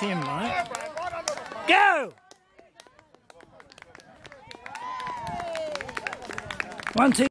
him, right? Go! One, two.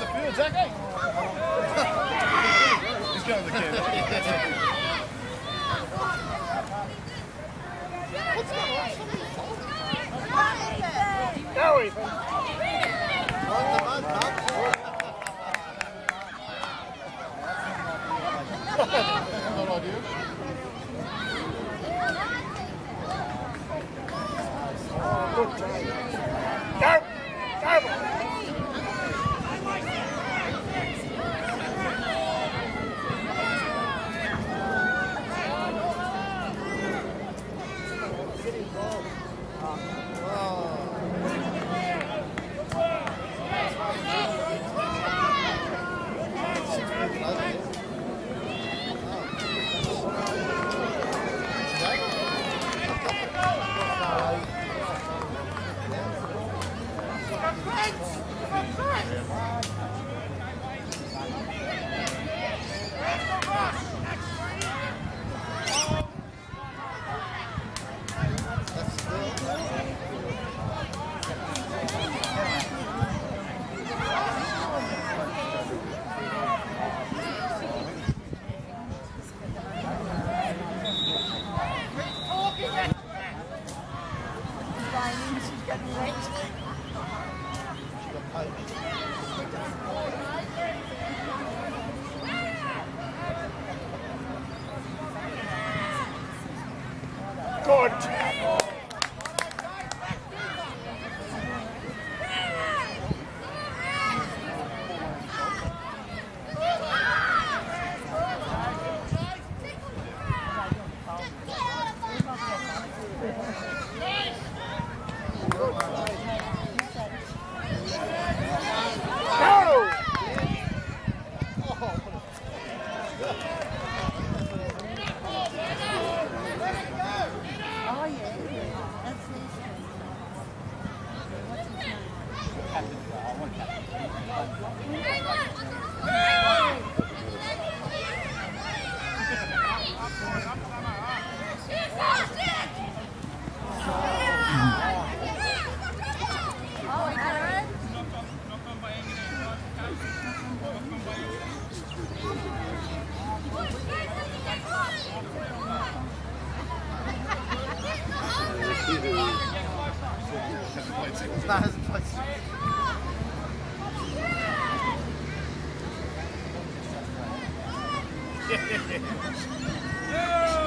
Take it across the field, Jackie. He's going to the kid. Go, Ethan. What I do? Go! Good. yeah.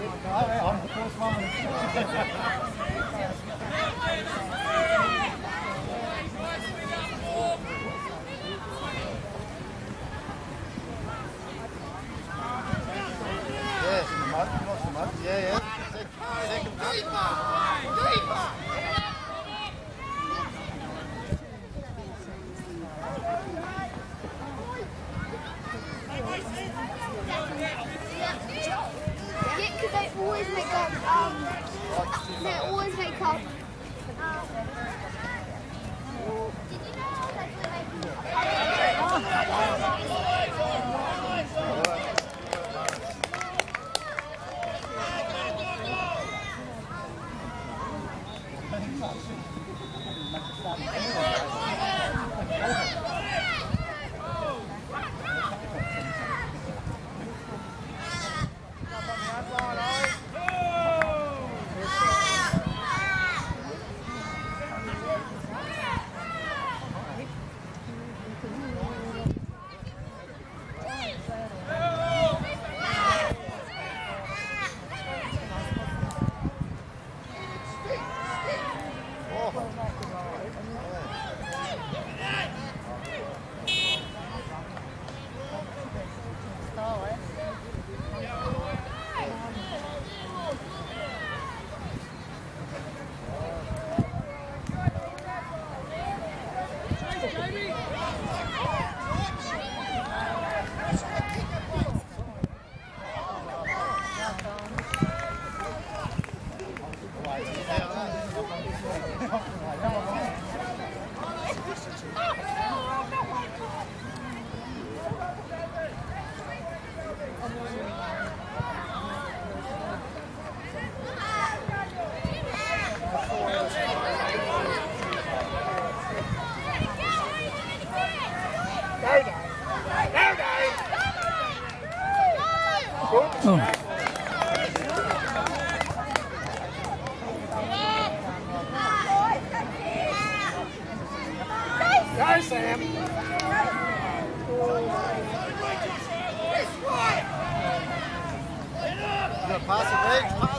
Abi, abi, abi, Go, Sam. Gotta pass it,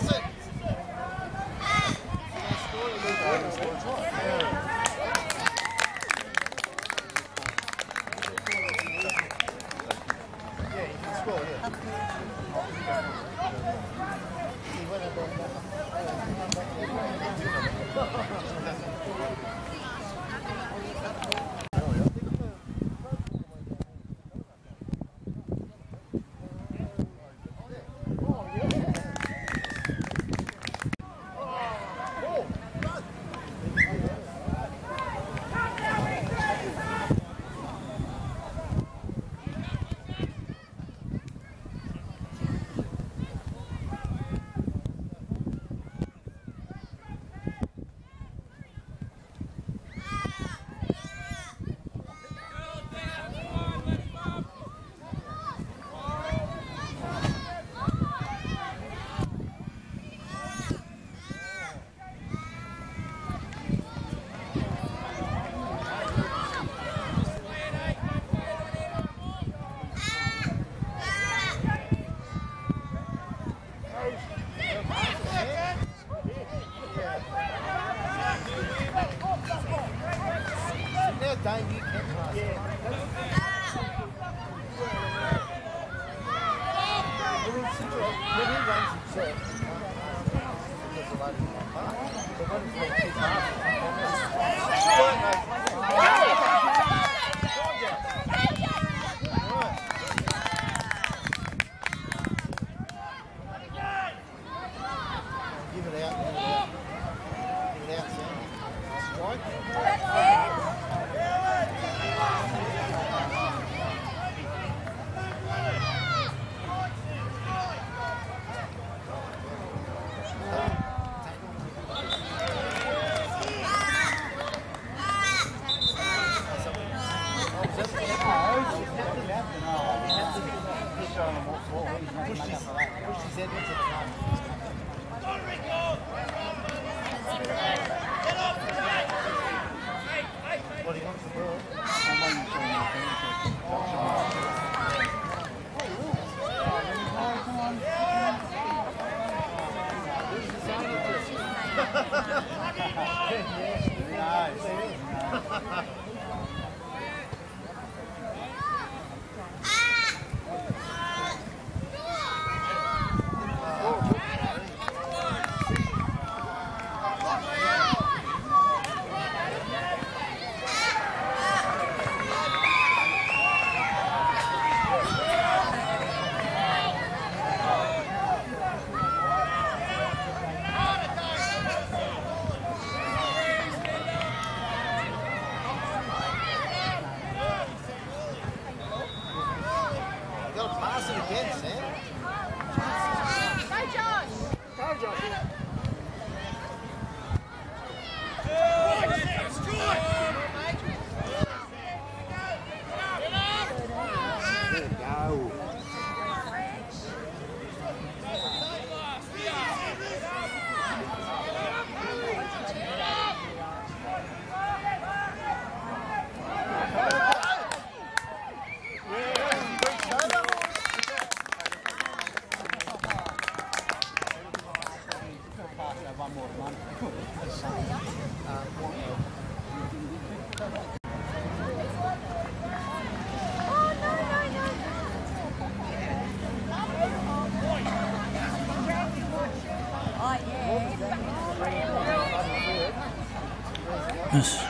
Yes.